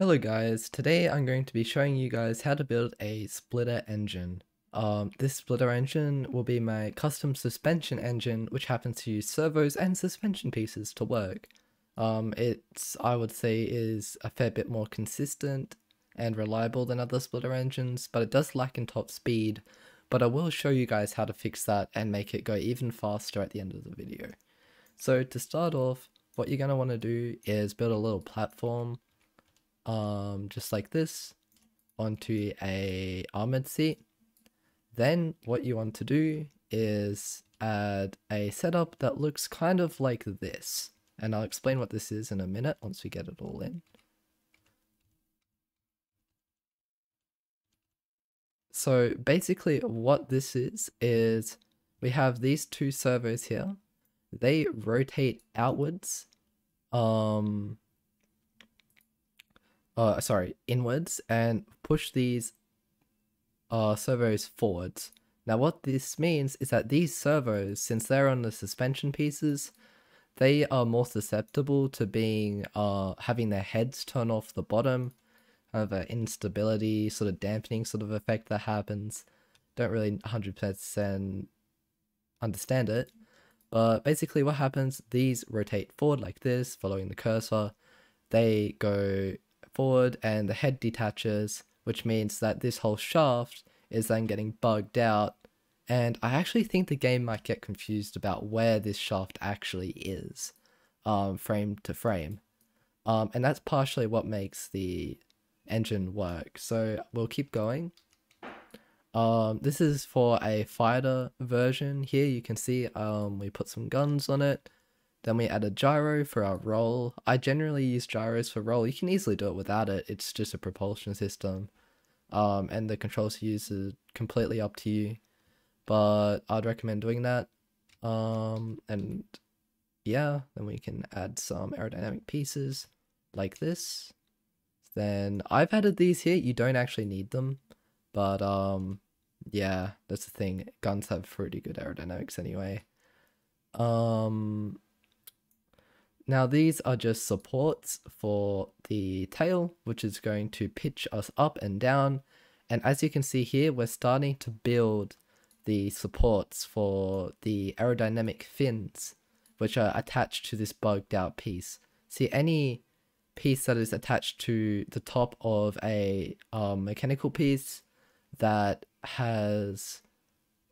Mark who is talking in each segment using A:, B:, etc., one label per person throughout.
A: Hello guys, today I'm going to be showing you guys how to build a splitter engine. Um, this splitter engine will be my custom suspension engine which happens to use servos and suspension pieces to work. Um, it's, I would say, is a fair bit more consistent and reliable than other splitter engines, but it does lack in top speed, but I will show you guys how to fix that and make it go even faster at the end of the video. So to start off, what you're going to want to do is build a little platform um, just like this onto a armored seat. Then what you want to do is add a setup that looks kind of like this. And I'll explain what this is in a minute once we get it all in. So basically what this is, is we have these two servos here. They rotate outwards um, uh, sorry, inwards and push these uh, servos forwards. Now what this means is that these servos, since they're on the suspension pieces, they are more susceptible to being uh having their heads turn off the bottom, of an instability, sort of dampening sort of effect that happens. Don't really 100% understand it, but basically what happens, these rotate forward like this, following the cursor. They go forward and the head detaches, which means that this whole shaft is then getting bugged out. And I actually think the game might get confused about where this shaft actually is, um, frame to frame. Um, and that's partially what makes the engine work. So we'll keep going. Um, this is for a fighter version. Here you can see um, we put some guns on it. Then we add a gyro for our roll. I generally use gyros for roll. You can easily do it without it. It's just a propulsion system. Um, and the controls you use is completely up to you. But I'd recommend doing that. Um, and yeah, then we can add some aerodynamic pieces like this. Then I've added these here. You don't actually need them. But um, yeah, that's the thing. Guns have pretty good aerodynamics anyway. Um, now these are just supports for the tail, which is going to pitch us up and down. And as you can see here, we're starting to build the supports for the aerodynamic fins, which are attached to this bugged out piece. See, any piece that is attached to the top of a um, mechanical piece that has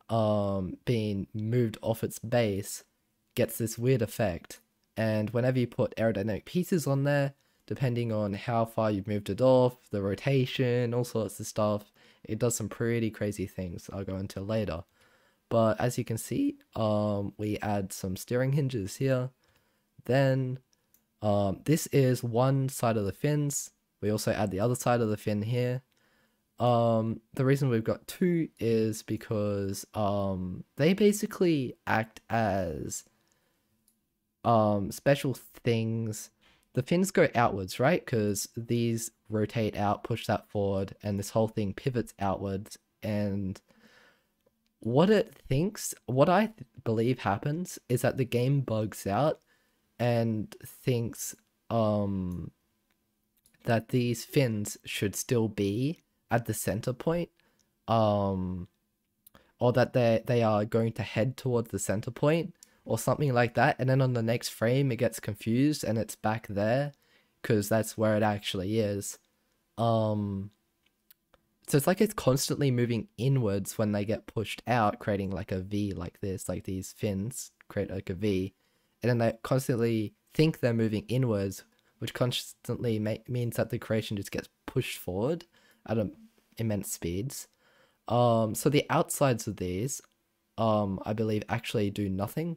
A: um, been moved off its base gets this weird effect and whenever you put aerodynamic pieces on there, depending on how far you've moved it off, the rotation, all sorts of stuff, it does some pretty crazy things I'll go into later. But as you can see, um, we add some steering hinges here. Then um, this is one side of the fins. We also add the other side of the fin here. Um, the reason we've got two is because um, they basically act as um special things the fins go outwards right? Because these rotate out push that forward and this whole thing pivots outwards. And what it thinks what i th- believe happens is that the game bugs out and thinks um that these fins should still be at the center point um or that they they are going to head towards the center point or something like that. And then on the next frame, it gets confused and it's back there because that's where it actually is. Um, so it's like it's constantly moving inwards when they get pushed out, creating like a V like this, like these fins create like a V. And then they constantly think they're moving inwards, which constantly means that the creation just gets pushed forward at immense speeds. Um, so the outsides of these, um, I believe actually do nothing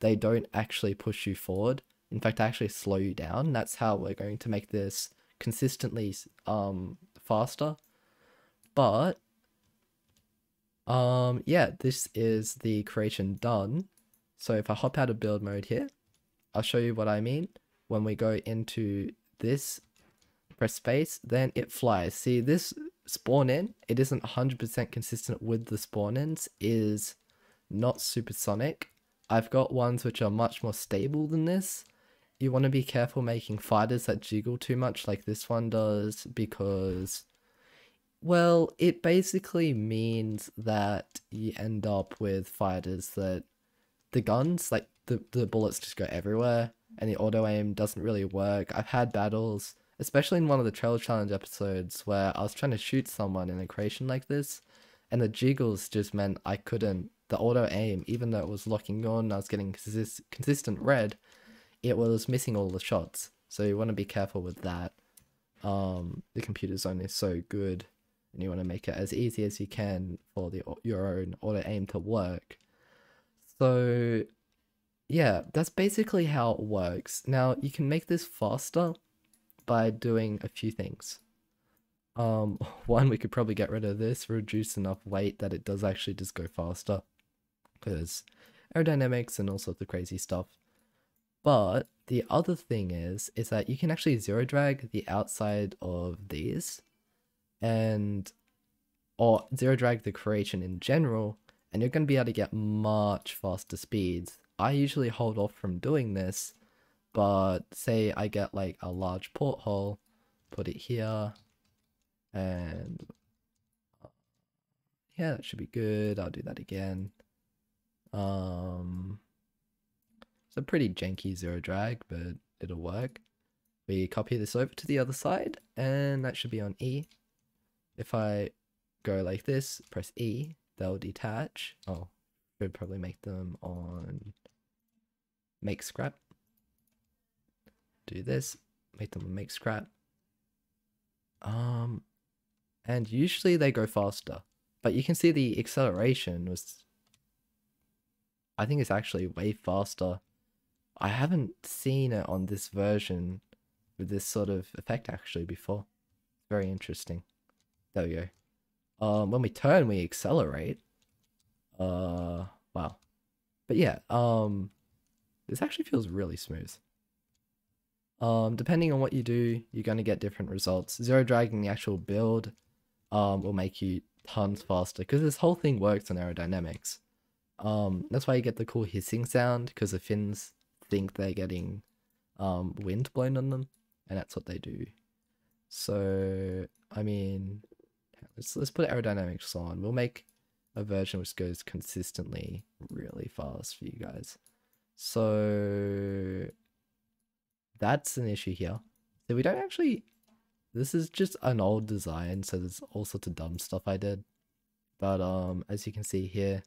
A: they don't actually push you forward. In fact, they actually slow you down. That's how we're going to make this consistently um, faster. But, um, yeah, this is the creation done. So if I hop out of build mode here, I'll show you what I mean. When we go into this, press space, then it flies. See, this spawn in, it isn't 100% consistent with the spawn ins, is not supersonic I've got ones which are much more stable than this, you want to be careful making fighters that jiggle too much like this one does because well, it basically means that you end up with fighters that the guns, like the, the bullets just go everywhere and the auto aim doesn't really work. I've had battles, especially in one of the Trail Challenge episodes, where I was trying to shoot someone in a creation like this, and the jiggles just meant I couldn't. The auto aim, even though it was locking on, I was getting consist- consistent red, it was missing all the shots. So you want to be careful with that. Um, the computer zone is so good, and you want to make it as easy as you can for the your own auto aim to work. So yeah, that's basically how it works. Now, you can make this faster by doing a few things. Um, one, we could probably get rid of this, reduce enough weight that it does actually just go faster. Because aerodynamics and all sorts of crazy stuff. But the other thing is, is that you can actually zero drag the outside of these and or zero drag the creation in general and you're going to be able to get much faster speeds I usually hold off from doing this, but say I get like a large porthole, put it here, and uh, yeah, that should be good. I'll do that again. Um, it's a pretty janky zero drag, but it'll work. We copy this over to the other side, and that should be on E. If I go like this, press E, they'll detach. Oh, should probably make them on make scrap. Do this, make them make scrap. Um, and usually they go faster, but you can see the acceleration was, I think it's actually way faster. I haven't seen it on this version with this sort of effect actually before. Very interesting. There we go. Um, when we turn, we accelerate. Uh, wow. But yeah, um, this actually feels really smooth. Um, depending on what you do, you're going to get different results. Zero dragging the actual build um, will make you tons faster because this whole thing works on aerodynamics. Um, that's why you get the cool hissing sound because the fins think they're getting um, wind blown on them, and that's what they do. So, I mean, let's, let's put aerodynamics on. We'll make a version which goes consistently really fast for you guys. So that's an issue here. So we don't actually, this is just an old design, so there's all sorts of dumb stuff I did. But um, as you can see here,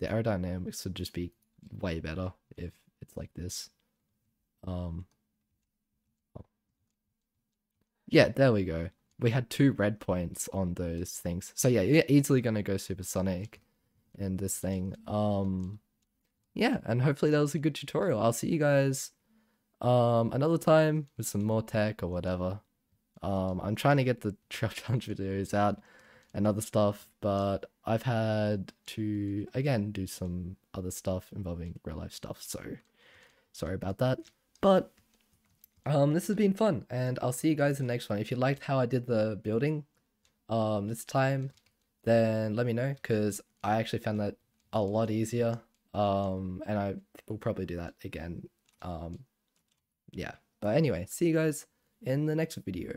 A: the aerodynamics would just be way better if it's like this. Um, oh. Yeah, there we go. We had two red points on those things. So yeah, you're easily going to go supersonic in this thing. Um, yeah, and hopefully that was a good tutorial. I'll see you guys um another time with some more tech or whatever. Um, I'm trying to get the trail challenge videos out and other stuff, but I've had to again do some other stuff involving real life stuff. So sorry about that. But um, this has been fun, and I'll see you guys in the next one. If you liked how I did the building um this time, then let me know because I actually found that a lot easier um, and I will probably do that again. Um, yeah. But anyway, see you guys in the next video.